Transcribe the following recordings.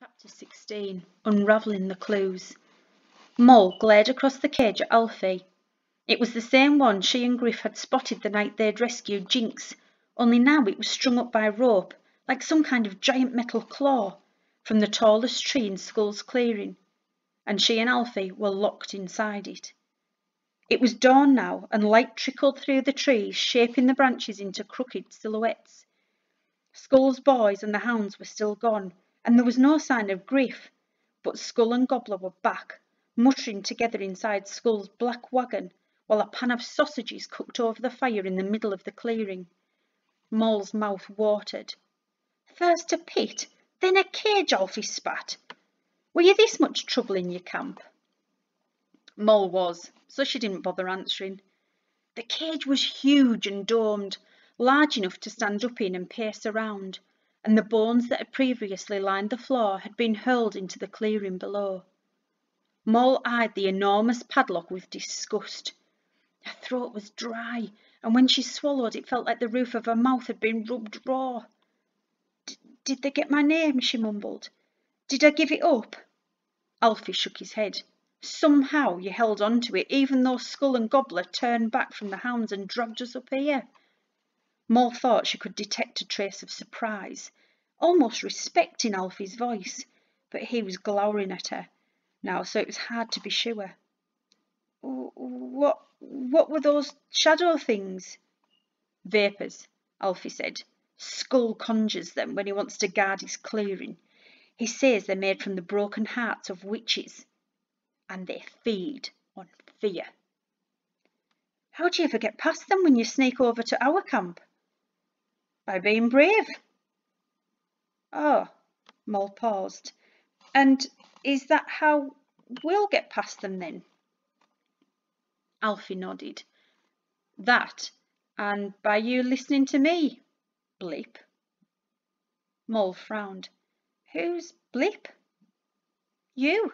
Chapter 16 Unravelling the Clues Moll glared across the cage at Alfie. It was the same one she and Gryff had spotted the night they'd rescued Jinx, only now it was strung up by rope, like some kind of giant metal claw, from the tallest tree in Skull's clearing, and she and Alfie were locked inside it. It was dawn now, and light trickled through the trees, shaping the branches into crooked silhouettes. Skull's boys and the hounds were still gone and there was no sign of Gryff. but Skull and Gobbler were back, muttering together inside Skull's black wagon while a pan of sausages cooked over the fire in the middle of the clearing. Moll's mouth watered. First a pit, then a cage, Alfie spat. Were you this much trouble in your camp? Moll was, so she didn't bother answering. The cage was huge and domed, large enough to stand up in and pace around and the bones that had previously lined the floor had been hurled into the clearing below. Moll eyed the enormous padlock with disgust. Her throat was dry, and when she swallowed it felt like the roof of her mouth had been rubbed raw. Did they get my name? she mumbled. Did I give it up? Alfie shook his head. Somehow you held on to it, even though Skull and Gobbler turned back from the hounds and dragged us up here. Moll thought she could detect a trace of surprise, almost respect in Alfie's voice, but he was glowering at her now, so it was hard to be sure. What, what were those shadow things? Vapours, Alfie said. Skull conjures them when he wants to guard his clearing. He says they're made from the broken hearts of witches, and they feed on fear. How do you ever get past them when you sneak over to our camp? By being brave. Oh, Moll paused. And is that how we'll get past them then? Alfie nodded. That, and by you listening to me, Blip. Moll frowned. Who's Blip? You.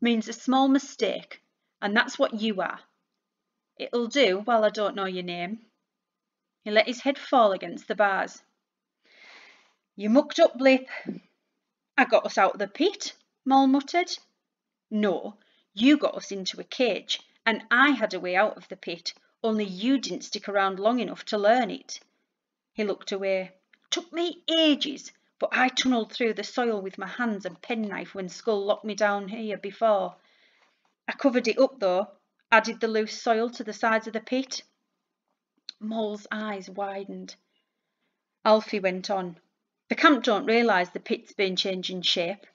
Means a small mistake, and that's what you are. It'll do while I don't know your name. He let his head fall against the bars. You mucked up, Blip. I got us out of the pit, Moll muttered. No, you got us into a cage, and I had a way out of the pit, only you didn't stick around long enough to learn it. He looked away. Took me ages, but I tunnelled through the soil with my hands and penknife when Skull locked me down here before. I covered it up though, added the loose soil to the sides of the pit, Moll's eyes widened. Alfie went on. The camp don't realise the pit's been changing shape.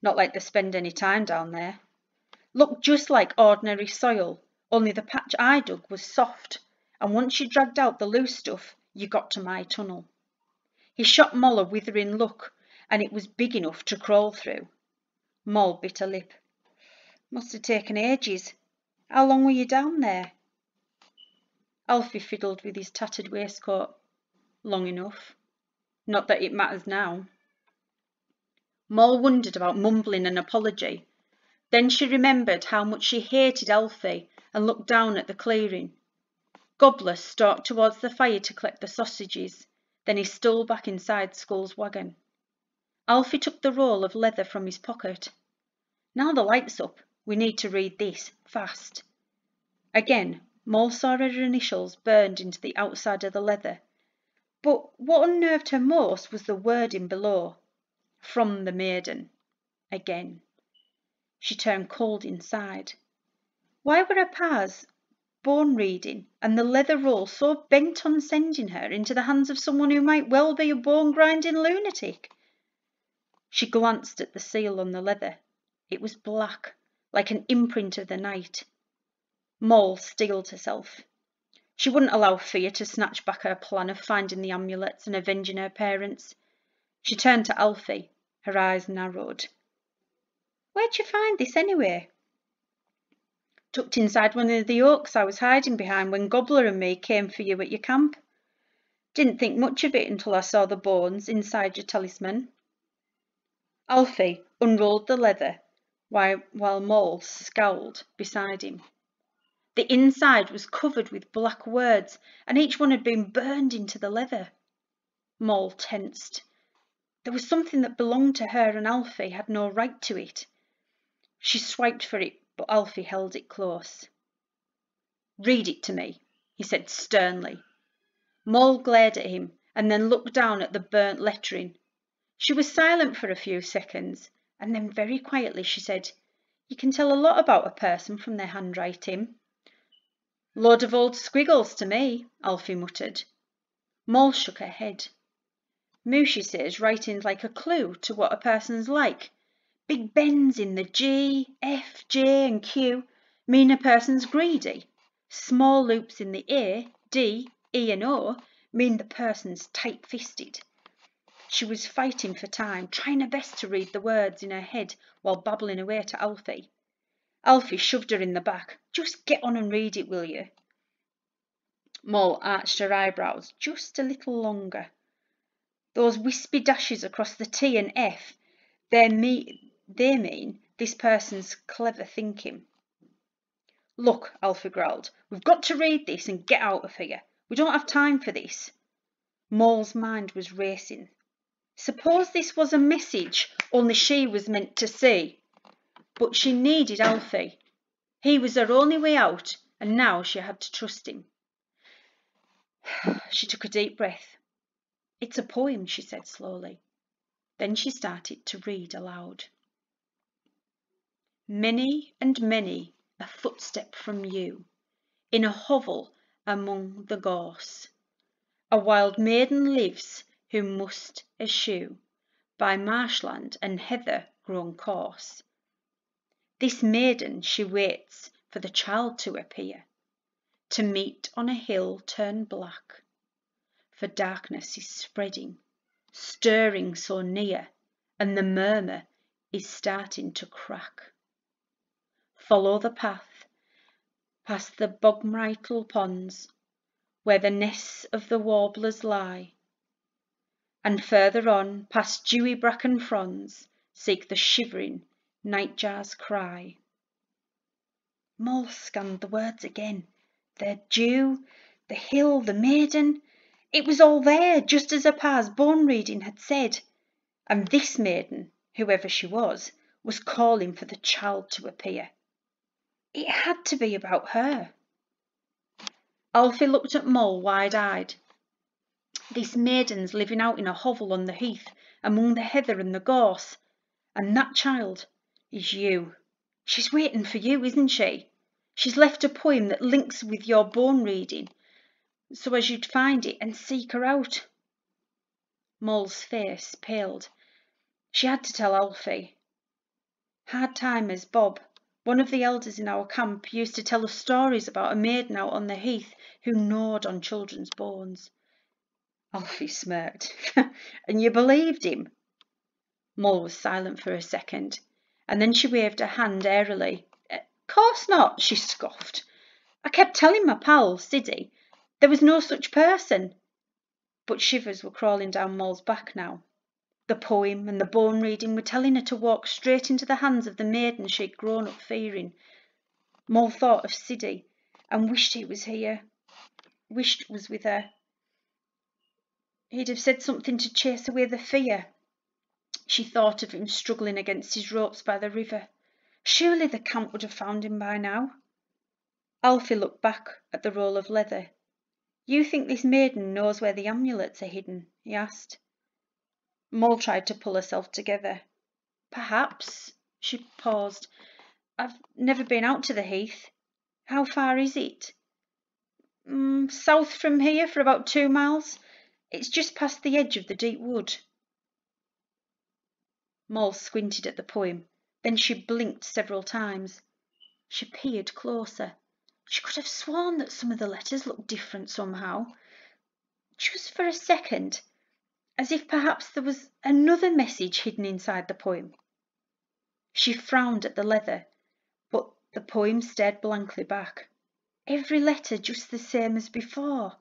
Not like they spend any time down there. Looked just like ordinary soil, only the patch I dug was soft, and once you dragged out the loose stuff, you got to my tunnel. He shot Moll a withering look, and it was big enough to crawl through. Moll bit her lip. Must have taken ages. How long were you down there? Alfie fiddled with his tattered waistcoat. Long enough. Not that it matters now. Moll wondered about mumbling an apology. Then she remembered how much she hated Alfie and looked down at the clearing. Gobbler stalked towards the fire to collect the sausages. Then he stole back inside Skull's wagon. Alfie took the roll of leather from his pocket. Now the light's up, we need to read this, fast. Again, Moll saw her initials burned into the outside of the leather. But what unnerved her most was the wording below. From the maiden. Again. She turned cold inside. Why were her pa's bone reading and the leather roll so bent on sending her into the hands of someone who might well be a bone grinding lunatic? She glanced at the seal on the leather. It was black, like an imprint of the night. Moll steeled herself. She wouldn't allow fear to snatch back her plan of finding the amulets and avenging her parents. She turned to Alfie, her eyes narrowed. Where'd you find this anyway? Tucked inside one of the oaks I was hiding behind when Gobbler and me came for you at your camp. Didn't think much of it until I saw the bones inside your talisman. Alfie unrolled the leather while, while Moll scowled beside him. The inside was covered with black words, and each one had been burned into the leather. Moll tensed. There was something that belonged to her and Alfie had no right to it. She swiped for it, but Alfie held it close. Read it to me, he said sternly. Moll glared at him and then looked down at the burnt lettering. She was silent for a few seconds, and then very quietly she said, You can tell a lot about a person from their handwriting. Load of old squiggles to me, Alfie muttered. Moll shook her head. Mooshie says writing's like a clue to what a person's like. Big bends in the G, F, J and Q mean a person's greedy. Small loops in the A, D, E and O mean the person's tight-fisted. She was fighting for time, trying her best to read the words in her head while babbling away to Alfie. Alfie shoved her in the back. Just get on and read it, will you? Moll arched her eyebrows just a little longer. Those wispy dashes across the T and F, they mean, they mean this person's clever thinking. Look, Alfie growled, we've got to read this and get out of here. We don't have time for this. Moll's mind was racing. Suppose this was a message only she was meant to see. But she needed Alfie. He was her only way out, and now she had to trust him. She took a deep breath. It's a poem, she said slowly. Then she started to read aloud. Many and many a footstep from you, in a hovel among the gorse, a wild maiden lives who must eschew by marshland and heather grown coarse. This maiden she waits for the child to appear, to meet on a hill turned black for darkness is spreading, stirring so near, and the murmur is starting to crack. Follow the path, past the bog-myrtle ponds, where the nests of the warblers lie, and further on, past dewy bracken fronds, seek the shivering nightjar's cry. Moll scanned the words again. The dew, the hill, the maiden, it was all there, just as her pa's bone reading had said. And this maiden, whoever she was, was calling for the child to appear. It had to be about her. Alfie looked at Moll wide-eyed. This maiden's living out in a hovel on the heath among the heather and the gorse, and that child is you. She's waiting for you, isn't she? She's left a poem that links with your bone reading so as you'd find it and seek her out. Moll's face paled. She had to tell Alfie. Hard Times Bob, one of the elders in our camp, used to tell us stories about a maiden out on the heath who gnawed on children's bones. Alfie smirked. and you believed him? Moll was silent for a second, and then she waved her hand airily. Eh, course not, she scoffed. I kept telling my pal, Siddy, there was no such person. But shivers were crawling down Moll's back now. The poem and the bone reading were telling her to walk straight into the hands of the maiden she had grown up fearing. Moll thought of Siddy and wished he was here, wished was with her. He'd have said something to chase away the fear. She thought of him struggling against his ropes by the river. Surely the camp would have found him by now. Alfie looked back at the roll of leather you think this maiden knows where the amulets are hidden? he asked. Moll tried to pull herself together. Perhaps. She paused. I've never been out to the heath. How far is it? Mm, south from here for about two miles. It's just past the edge of the deep wood. Moll squinted at the poem. Then she blinked several times. She peered closer. She could have sworn that some of the letters looked different somehow. Just for a second, as if perhaps there was another message hidden inside the poem. She frowned at the leather, but the poem stared blankly back. Every letter just the same as before.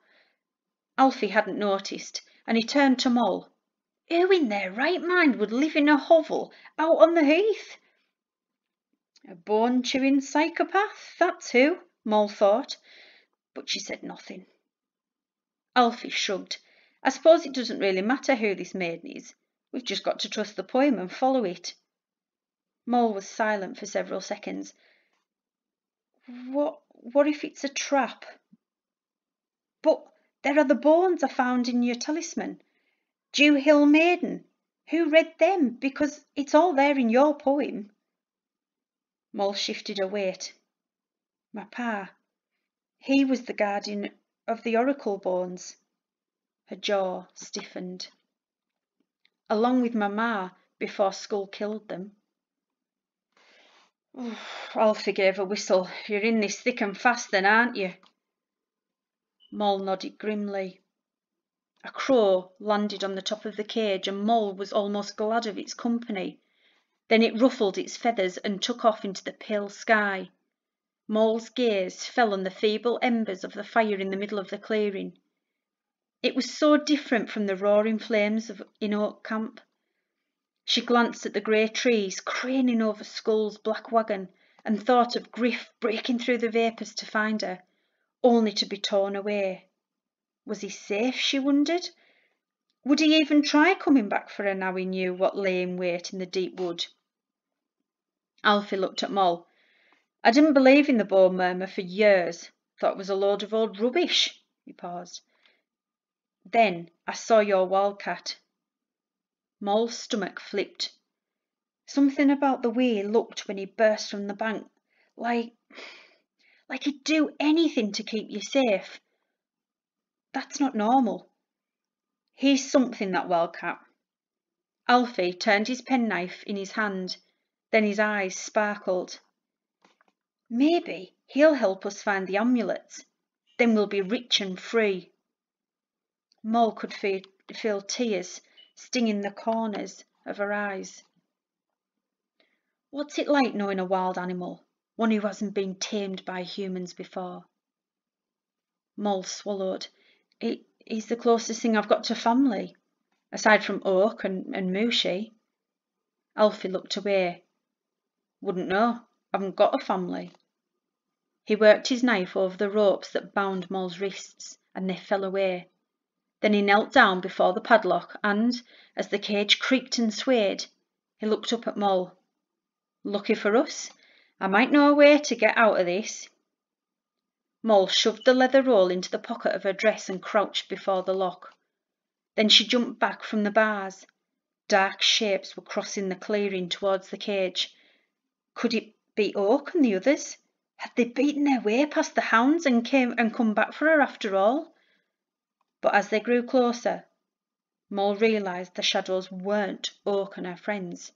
Alfie hadn't noticed, and he turned to Moll. Who in their right mind would live in a hovel out on the heath? A bone-chewing psychopath, that's who. Moll thought, but she said nothing. Alfie shrugged. I suppose it doesn't really matter who this maiden is. We've just got to trust the poem and follow it. Moll was silent for several seconds. What, what if it's a trap? But there are the bones I found in your talisman. Dew Hill Maiden. Who read them? Because it's all there in your poem. Moll shifted her weight. My pa. He was the guardian of the oracle bones. Her jaw stiffened. Along with my ma before Skull killed them. Alfie gave a whistle. You're in this thick and fast then, aren't you? Moll nodded grimly. A crow landed on the top of the cage and Moll was almost glad of its company. Then it ruffled its feathers and took off into the pale sky. Moll's gaze fell on the feeble embers of the fire in the middle of the clearing. It was so different from the roaring flames of, in Oak Camp. She glanced at the grey trees craning over Skull's black wagon and thought of Gryff breaking through the vapours to find her, only to be torn away. Was he safe, she wondered? Would he even try coming back for her now he knew what lay in wait in the deep wood? Alfie looked at Moll. I didn't believe in the bone murmur for years. Thought it was a load of old rubbish. He paused. Then I saw your wildcat. Moll's stomach flipped. Something about the way he looked when he burst from the bank, like like he'd do anything to keep you safe. That's not normal. He's something, that wildcat. Alfie turned his penknife in his hand, then his eyes sparkled. Maybe he'll help us find the amulets. Then we'll be rich and free. Moll could feel, feel tears stinging the corners of her eyes. What's it like knowing a wild animal, one who hasn't been tamed by humans before? Moll swallowed. It is the closest thing I've got to family, aside from Oak and, and Mooshie. Alfie looked away. Wouldn't know. Haven't got a family. He worked his knife over the ropes that bound Moll's wrists, and they fell away. Then he knelt down before the padlock and, as the cage creaked and swayed, he looked up at Moll. Lucky for us, I might know a way to get out of this. Moll shoved the leather roll into the pocket of her dress and crouched before the lock. Then she jumped back from the bars. Dark shapes were crossing the clearing towards the cage. Could it be Oak and the others? Had they beaten their way past the hounds and came and come back for her after all? But as they grew closer, Moll realised the shadows weren't Oak and her friends.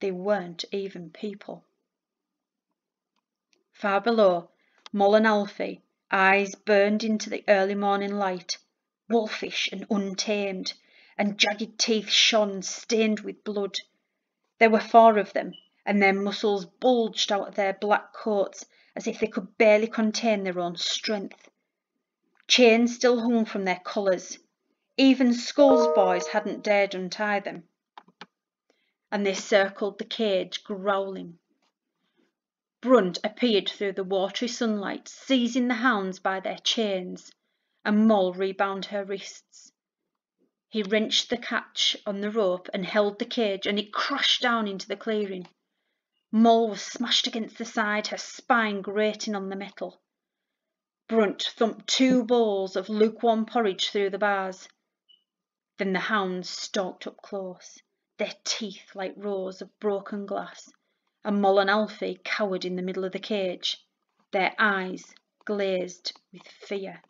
They weren't even people. Far below, Moll and Alfie, eyes burned into the early morning light, wolfish and untamed, and jagged teeth shone stained with blood. There were four of them, and their muscles bulged out of their black coats as if they could barely contain their own strength. Chains still hung from their collars. Even Skull's boys hadn't dared untie them. And they circled the cage, growling. Brunt appeared through the watery sunlight, seizing the hounds by their chains, and Moll rebound her wrists. He wrenched the catch on the rope and held the cage, and it crashed down into the clearing. Moll was smashed against the side, her spine grating on the metal. Brunt thumped two bowls of lukewarm porridge through the bars. Then the hounds stalked up close, their teeth like rows of broken glass, and Moll and Alfie cowered in the middle of the cage, their eyes glazed with fear.